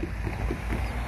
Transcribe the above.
フフフ。